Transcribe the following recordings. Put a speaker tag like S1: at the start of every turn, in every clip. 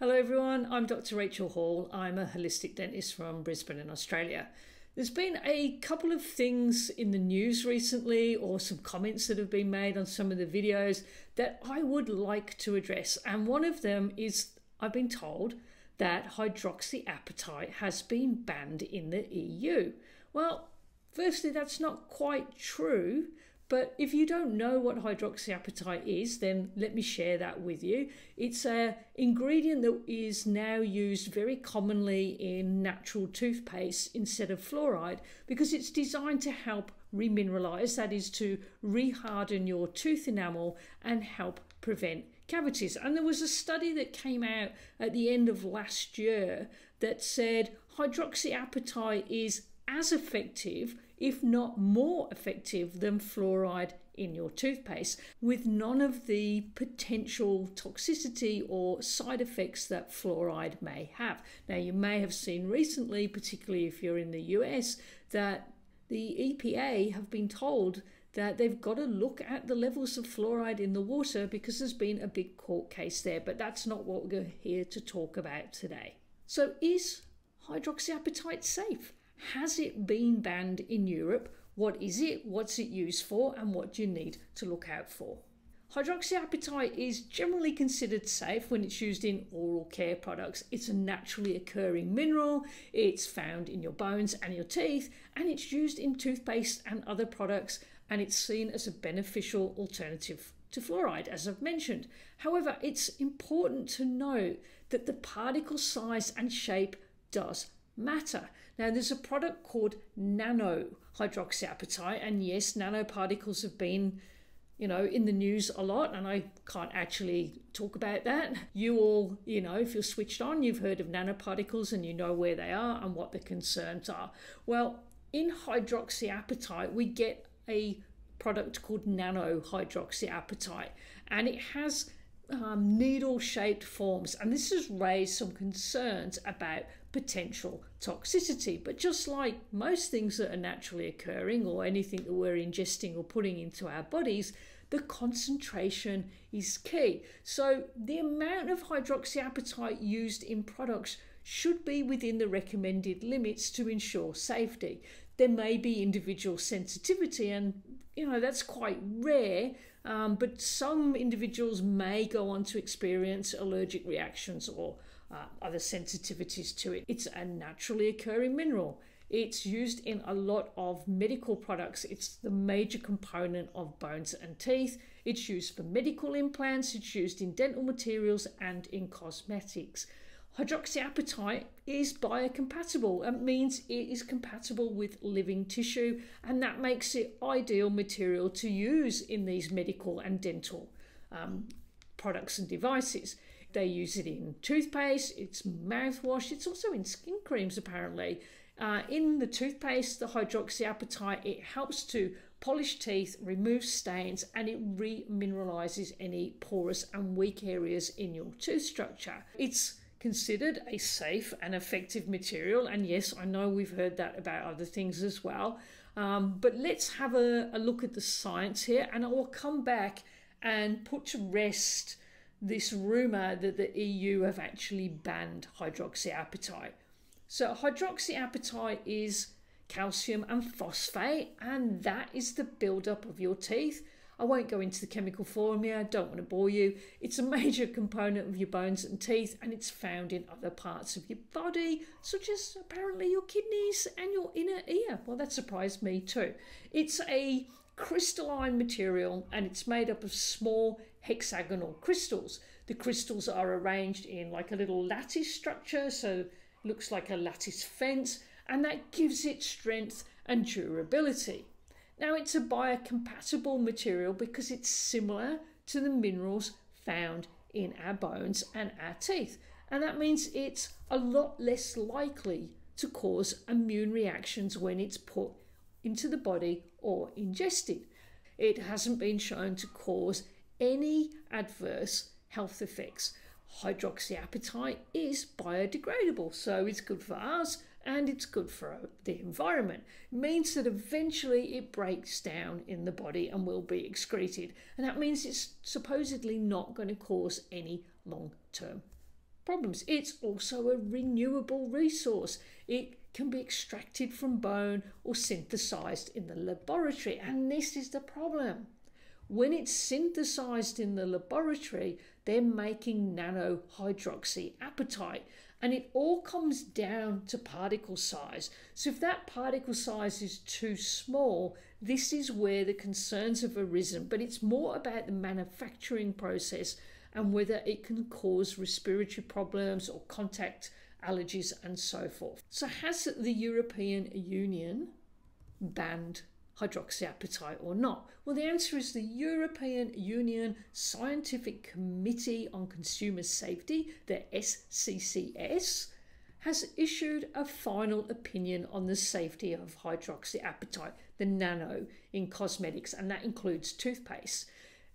S1: Hello everyone, I'm Dr. Rachel Hall. I'm a holistic dentist from Brisbane in Australia. There's been a couple of things in the news recently, or some comments that have been made on some of the videos that I would like to address. And one of them is I've been told that hydroxyapatite has been banned in the EU. Well, firstly, that's not quite true. But if you don't know what hydroxyapatite is, then let me share that with you. It's an ingredient that is now used very commonly in natural toothpaste instead of fluoride because it's designed to help remineralize, that is, to reharden your tooth enamel and help prevent cavities. And there was a study that came out at the end of last year that said hydroxyapatite is as effective if not more effective than fluoride in your toothpaste, with none of the potential toxicity or side effects that fluoride may have. Now, you may have seen recently, particularly if you're in the US, that the EPA have been told that they've got to look at the levels of fluoride in the water because there's been a big court case there, but that's not what we're here to talk about today. So, is hydroxyapatite safe? Has it been banned in Europe? What is it? What's it used for? And what do you need to look out for? Hydroxyapatite is generally considered safe when it's used in oral care products. It's a naturally occurring mineral, it's found in your bones and your teeth, and it's used in toothpaste and other products, and it's seen as a beneficial alternative to fluoride, as I've mentioned. However, it's important to note that the particle size and shape does matter. Now, there's a product called nano hydroxyapatite, and yes, nanoparticles have been, you know, in the news a lot, and I can't actually talk about that. You all, you know, if you're switched on, you've heard of nanoparticles and you know where they are and what the concerns are. Well, in hydroxyapatite, we get a product called nano hydroxyapatite, and it has um, needle shaped forms, and this has raised some concerns about potential toxicity. But just like most things that are naturally occurring, or anything that we're ingesting or putting into our bodies, the concentration is key. So, the amount of hydroxyapatite used in products should be within the recommended limits to ensure safety. There may be individual sensitivity, and you know that's quite rare, um, but some individuals may go on to experience allergic reactions or uh, other sensitivities to it. It's a naturally occurring mineral. It's used in a lot of medical products. It's the major component of bones and teeth. It's used for medical implants, it's used in dental materials and in cosmetics. Hydroxyapatite is biocompatible. It means it is compatible with living tissue, and that makes it ideal material to use in these medical and dental um, products and devices. They use it in toothpaste, it's mouthwash, it's also in skin creams apparently. Uh, in the toothpaste, the hydroxyapatite, it helps to polish teeth, remove stains, and it remineralizes any porous and weak areas in your tooth structure. It's considered a safe and effective material, and yes, I know we've heard that about other things as well. Um, but let's have a, a look at the science here, and I will come back and put to rest this rumour that the EU have actually banned hydroxyapatite. So, hydroxyapatite is calcium and phosphate, and that is the buildup of your teeth. I won't go into the chemical formula, don't want to bore you. It's a major component of your bones and teeth, and it's found in other parts of your body, such as apparently your kidneys and your inner ear. Well, that surprised me too. It's a crystalline material and it's made up of small hexagonal crystals. The crystals are arranged in like a little lattice structure, so looks like a lattice fence, and that gives it strength and durability. Now, it's a biocompatible material because it's similar to the minerals found in our bones and our teeth, and that means it's a lot less likely to cause immune reactions when it's put into the body or ingested. It hasn't been shown to cause any adverse health effects. Hydroxyapatite is biodegradable, so it's good for us and it's good for uh, the environment. It means that eventually it breaks down in the body and will be excreted, and that means it's supposedly not going to cause any long term problems. It's also a renewable resource. It can be extracted from bone or synthesized in the laboratory. And this is the problem. When it's synthesized in the laboratory, they're making nanohydroxyapatite. And it all comes down to particle size. So if that particle size is too small, this is where the concerns have arisen. But it's more about the manufacturing process and whether it can cause respiratory problems or contact allergies and so forth. So, has the European Union banned hydroxyapatite or not? Well, the answer is the European Union Scientific Committee on Consumer Safety, the SCCS, has issued a final opinion on the safety of hydroxyapatite, the nano, in cosmetics, and that includes toothpaste.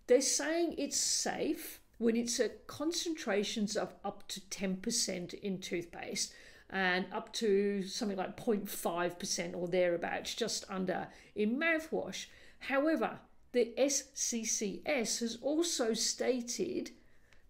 S1: They're saying it's safe when it's at concentrations of up to 10% in toothpaste and up to something like 0.5% or thereabouts, just under in mouthwash. However, the SCCS has also stated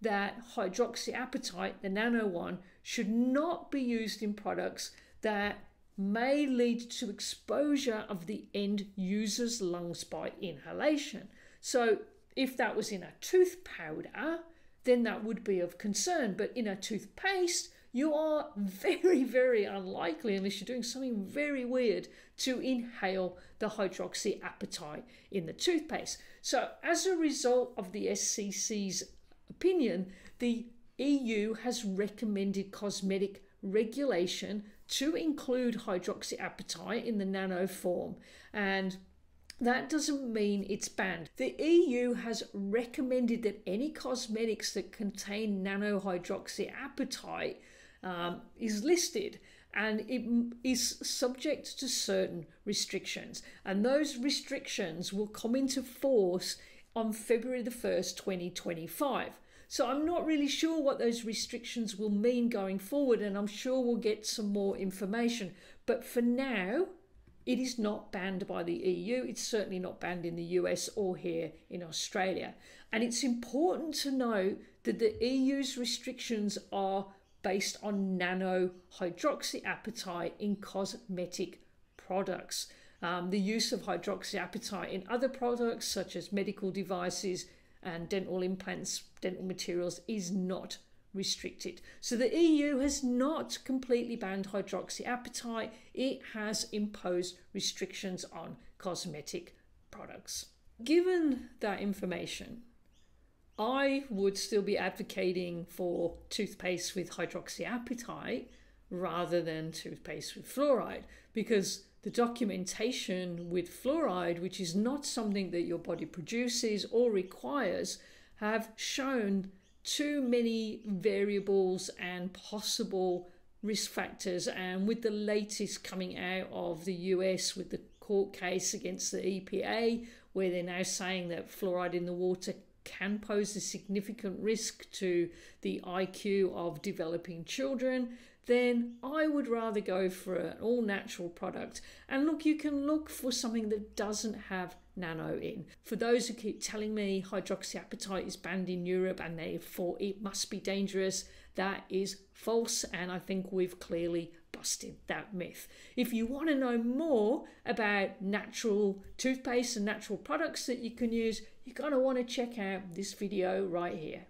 S1: that hydroxyapatite, the nano one, should not be used in products that may lead to exposure of the end user's lungs by inhalation. So if that was in a tooth powder, then that would be of concern. But in a toothpaste, you are very, very unlikely, unless you're doing something very weird, to inhale the hydroxyapatite in the toothpaste. So, as a result of the SCCS opinion, the EU has recommended cosmetic regulation to include hydroxyapatite in the nano form. And that doesn't mean it's banned. The EU has recommended that any cosmetics that contain nanohydroxyapatite um, is listed and it is subject to certain restrictions. And those restrictions will come into force on February the 1st, 2025. So I'm not really sure what those restrictions will mean going forward, and I'm sure we'll get some more information. But for now, it is not banned by the EU. It's certainly not banned in the US or here in Australia. And it's important to know that the EU's restrictions are based on nano hydroxyapatite in cosmetic products. Um, the use of hydroxyapatite in other products, such as medical devices and dental implants, dental materials, is not restricted. So the EU has not completely banned hydroxyapatite, it has imposed restrictions on cosmetic products. Given that information, I would still be advocating for toothpaste with hydroxyapatite rather than toothpaste with fluoride because the documentation with fluoride, which is not something that your body produces or requires, have shown too many variables and possible risk factors. And with the latest coming out of the US with the court case against the EPA, where they're now saying that fluoride in the water can pose a significant risk to the IQ of developing children, then I would rather go for an all natural product. And look, you can look for something that doesn't have nano in. For those who keep telling me hydroxyapatite is banned in Europe and therefore it must be dangerous, that is false, and I think we've clearly busted that myth. If you want to know more about natural toothpaste and natural products that you can use, you're going to want to check out this video right here.